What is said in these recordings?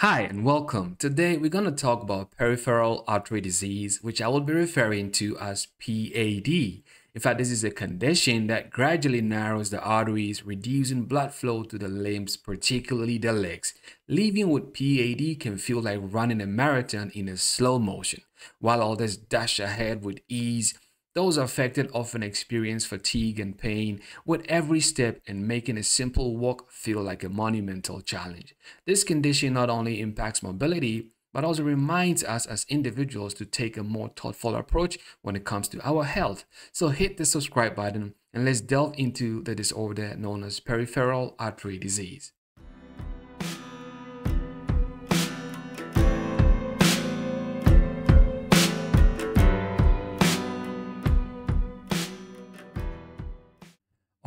Hi and welcome. Today we're going to talk about peripheral artery disease, which I will be referring to as PAD. In fact, this is a condition that gradually narrows the arteries, reducing blood flow to the limbs, particularly the legs. Living with PAD can feel like running a marathon in a slow motion, while others dash ahead with ease those affected often experience fatigue and pain with every step and making a simple walk feel like a monumental challenge. This condition not only impacts mobility, but also reminds us as individuals to take a more thoughtful approach when it comes to our health. So hit the subscribe button and let's delve into the disorder known as peripheral artery disease.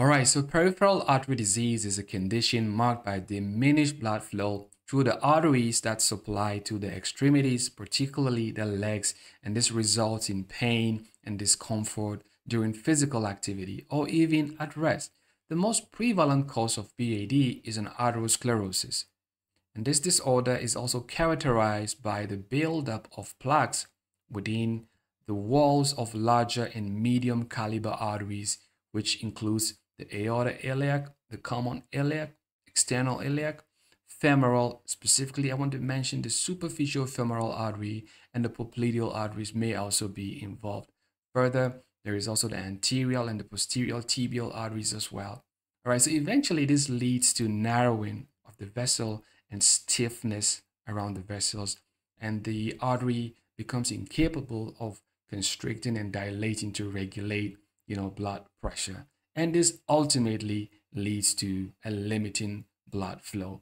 Alright, so peripheral artery disease is a condition marked by diminished blood flow through the arteries that supply to the extremities, particularly the legs, and this results in pain and discomfort during physical activity or even at rest. The most prevalent cause of PAD is an atherosclerosis. And this disorder is also characterized by the buildup of plaques within the walls of larger and medium caliber arteries, which includes the aorta iliac, the common iliac, external iliac, femoral, specifically I want to mention the superficial femoral artery and the popliteal arteries may also be involved. Further, there is also the anterior and the posterior tibial arteries as well. All right, so eventually this leads to narrowing of the vessel and stiffness around the vessels and the artery becomes incapable of constricting and dilating to regulate, you know, blood pressure and this ultimately leads to a limiting blood flow.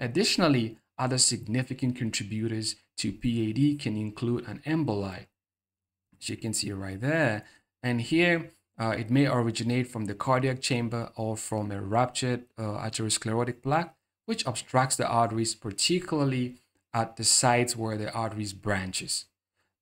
Additionally, other significant contributors to PAD can include an emboli, as you can see right there. And here, uh, it may originate from the cardiac chamber or from a ruptured uh, atherosclerotic plaque, which obstructs the arteries, particularly at the sites where the arteries branches.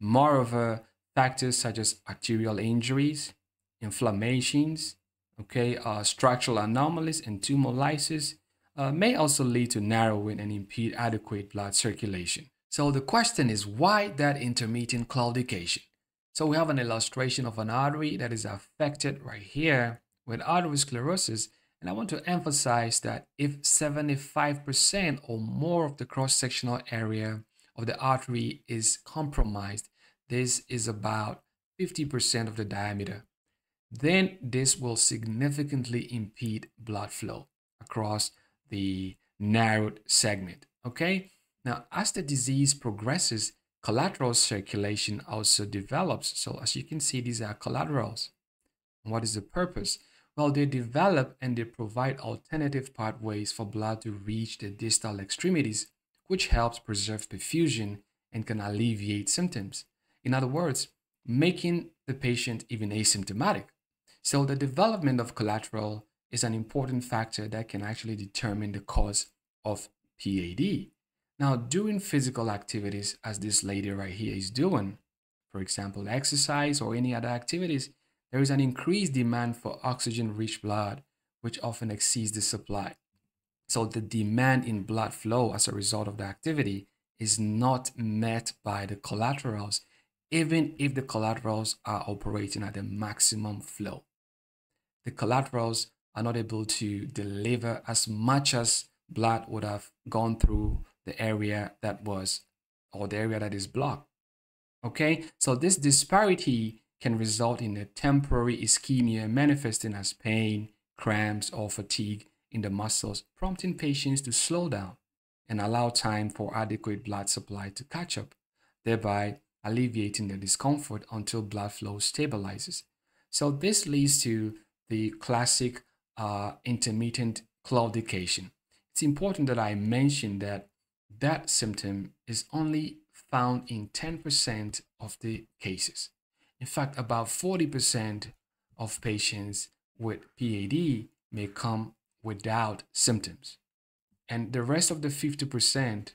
Moreover, factors such as arterial injuries, inflammations, okay, uh, structural anomalies and tumor lysis uh, may also lead to narrowing and impede adequate blood circulation. So the question is why that intermittent claudication? So we have an illustration of an artery that is affected right here with atherosclerosis. And I want to emphasize that if 75% or more of the cross-sectional area of the artery is compromised, this is about 50% of the diameter then this will significantly impede blood flow across the narrowed segment. Okay, now as the disease progresses, collateral circulation also develops. So as you can see, these are collaterals. What is the purpose? Well, they develop and they provide alternative pathways for blood to reach the distal extremities, which helps preserve perfusion and can alleviate symptoms. In other words, making the patient even asymptomatic. So the development of collateral is an important factor that can actually determine the cause of PAD. Now, doing physical activities, as this lady right here is doing, for example, exercise or any other activities, there is an increased demand for oxygen-rich blood, which often exceeds the supply. So the demand in blood flow as a result of the activity is not met by the collaterals, even if the collaterals are operating at the maximum flow the collaterals are not able to deliver as much as blood would have gone through the area that was or the area that is blocked. Okay, so this disparity can result in a temporary ischemia manifesting as pain, cramps, or fatigue in the muscles, prompting patients to slow down and allow time for adequate blood supply to catch up, thereby alleviating the discomfort until blood flow stabilizes. So this leads to the classic uh, intermittent claudication. It's important that I mention that that symptom is only found in 10% of the cases. In fact, about 40% of patients with PAD may come without symptoms. And the rest of the 50%,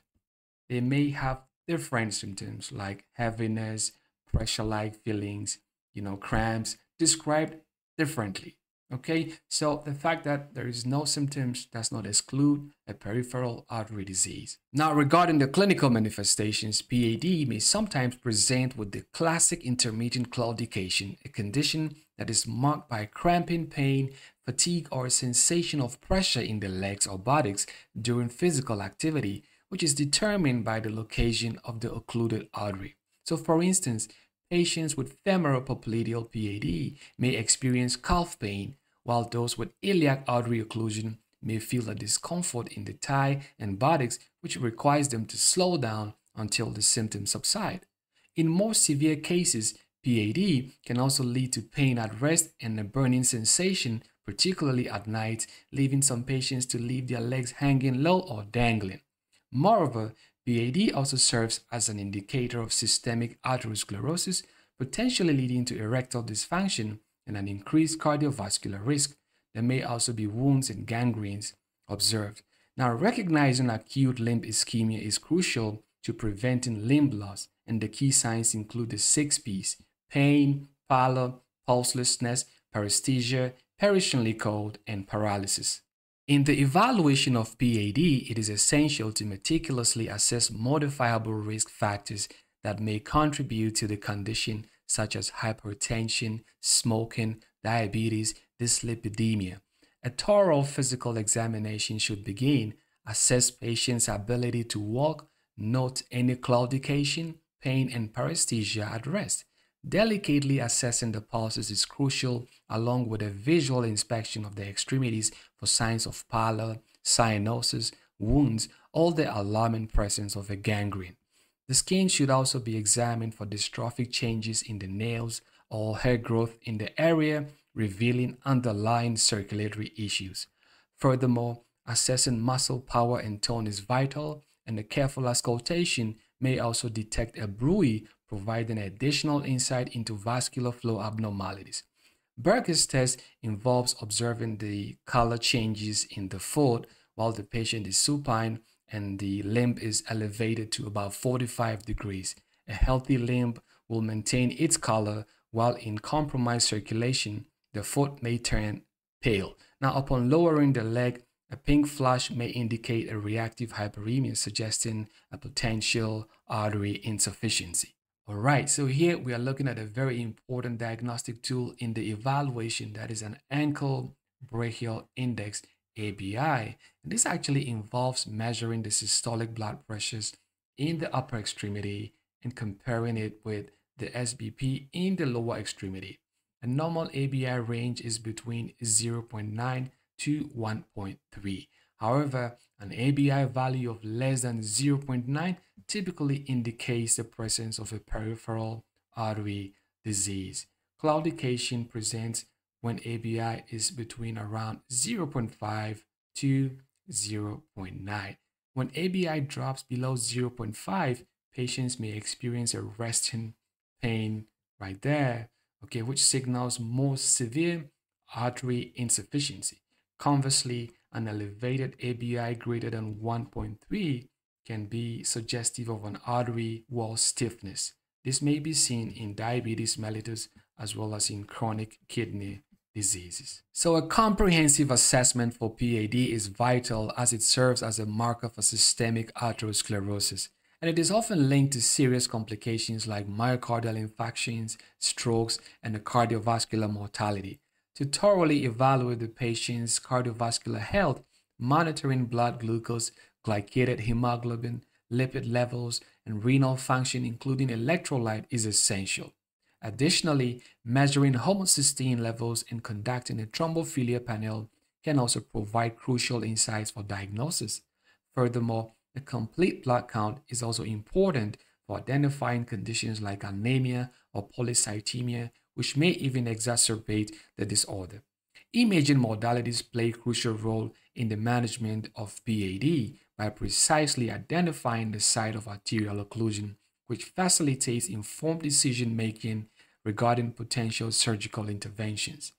they may have different symptoms like heaviness, pressure-like feelings, you know, cramps, described differently. Okay, so the fact that there is no symptoms does not exclude a peripheral artery disease. Now, regarding the clinical manifestations, PAD may sometimes present with the classic intermittent claudication, a condition that is marked by cramping pain, fatigue, or a sensation of pressure in the legs or buttocks during physical activity, which is determined by the location of the occluded artery. So, for instance, Patients with femoral popliteal PAD may experience calf pain, while those with iliac artery occlusion may feel a discomfort in the thigh and buttocks, which requires them to slow down until the symptoms subside. In more severe cases, PAD can also lead to pain at rest and a burning sensation, particularly at night, leaving some patients to leave their legs hanging low or dangling. Moreover, PAD also serves as an indicator of systemic atherosclerosis, potentially leading to erectile dysfunction and an increased cardiovascular risk. There may also be wounds and gangrenes observed. Now, recognizing acute limb ischemia is crucial to preventing limb loss, and the key signs include the six P's pain, pallor, pulselessness, paresthesia, perishingly cold, and paralysis. In the evaluation of PAD, it is essential to meticulously assess modifiable risk factors that may contribute to the condition, such as hypertension, smoking, diabetes, dyslipidemia. A thorough physical examination should begin, assess patient's ability to walk, note any claudication, pain, and paresthesia at rest. Delicately assessing the pulses is crucial, along with a visual inspection of the extremities for signs of pallor, cyanosis, wounds, or the alarming presence of a gangrene. The skin should also be examined for dystrophic changes in the nails or hair growth in the area, revealing underlying circulatory issues. Furthermore, assessing muscle power and tone is vital, and a careful auscultation may also detect a bruit providing additional insight into vascular flow abnormalities. Buerger's test involves observing the color changes in the foot while the patient is supine and the limb is elevated to about 45 degrees. A healthy limb will maintain its color while in compromised circulation, the foot may turn pale. Now, upon lowering the leg, a pink flush may indicate a reactive hyperemia, suggesting a potential artery insufficiency. All right, so here we are looking at a very important diagnostic tool in the evaluation that is an ankle brachial index ABI. And this actually involves measuring the systolic blood pressures in the upper extremity and comparing it with the SBP in the lower extremity. A normal ABI range is between 0.9 to 1.3. However, an ABI value of less than 0.9 typically indicates the presence of a peripheral artery disease. Claudication presents when ABI is between around 0.5 to 0.9. When ABI drops below 0.5, patients may experience a resting pain right there, okay, which signals more severe artery insufficiency. Conversely, an elevated ABI greater than 1.3 can be suggestive of an artery wall stiffness. This may be seen in diabetes mellitus as well as in chronic kidney diseases. So a comprehensive assessment for PAD is vital as it serves as a marker for systemic atherosclerosis and it is often linked to serious complications like myocardial infarctions, strokes, and cardiovascular mortality to thoroughly evaluate the patient's cardiovascular health, monitoring blood glucose, glycated hemoglobin, lipid levels, and renal function, including electrolyte, is essential. Additionally, measuring homocysteine levels and conducting a thrombophilia panel can also provide crucial insights for diagnosis. Furthermore, a complete blood count is also important for identifying conditions like anemia or polycythemia, which may even exacerbate the disorder. Imaging modalities play a crucial role in the management of PAD by precisely identifying the site of arterial occlusion, which facilitates informed decision making regarding potential surgical interventions.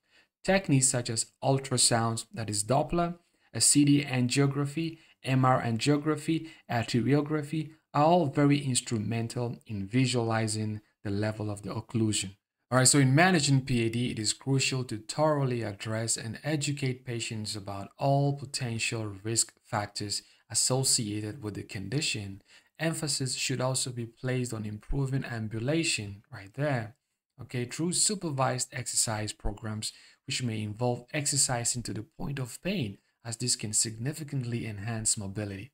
Techniques such as ultrasounds, that is Doppler, a CT angiography, MR angiography, arteriography, are all very instrumental in visualizing the level of the occlusion. All right, so in managing PAD, it is crucial to thoroughly address and educate patients about all potential risk factors associated with the condition. Emphasis should also be placed on improving ambulation right there, okay, through supervised exercise programs, which may involve exercising to the point of pain, as this can significantly enhance mobility.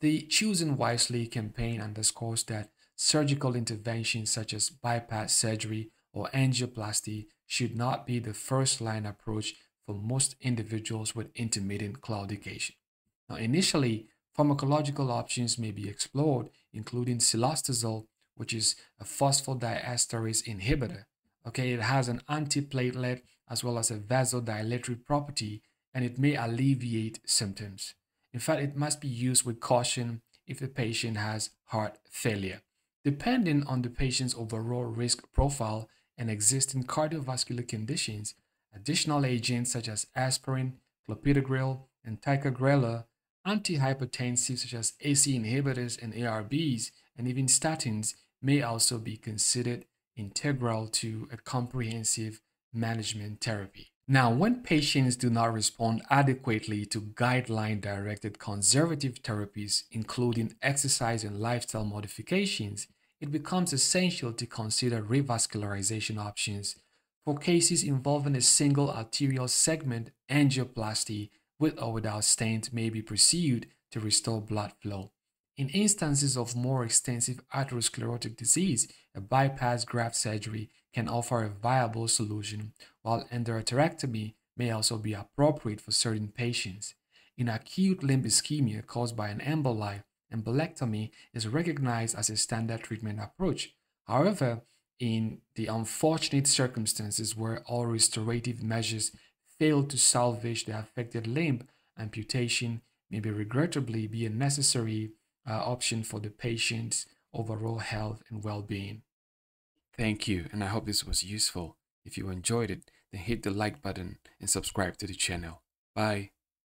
The Choosing Wisely campaign underscores that surgical interventions such as bypass surgery or angioplasty should not be the first line approach for most individuals with intermittent claudication. Now, initially, pharmacological options may be explored, including cilostazol, which is a phosphodiesterase inhibitor. Okay, it has an antiplatelet as well as a vasodilatory property, and it may alleviate symptoms. In fact, it must be used with caution if the patient has heart failure. Depending on the patient's overall risk profile, and existing cardiovascular conditions, additional agents such as aspirin, clopidogrel, and ticagrelor, antihypertensives such as ACE inhibitors and ARBs, and even statins may also be considered integral to a comprehensive management therapy. Now, when patients do not respond adequately to guideline directed conservative therapies, including exercise and lifestyle modifications, it becomes essential to consider revascularization options for cases involving a single arterial segment angioplasty with or without stent may be pursued to restore blood flow. In instances of more extensive atherosclerotic disease, a bypass graft surgery can offer a viable solution, while endarterectomy may also be appropriate for certain patients. In acute limb ischemia caused by an emboli, embolectomy is recognized as a standard treatment approach. However, in the unfortunate circumstances where all restorative measures fail to salvage the affected limb, amputation may be regrettably be a necessary uh, option for the patient's overall health and well-being. Thank you, and I hope this was useful. If you enjoyed it, then hit the like button and subscribe to the channel. Bye.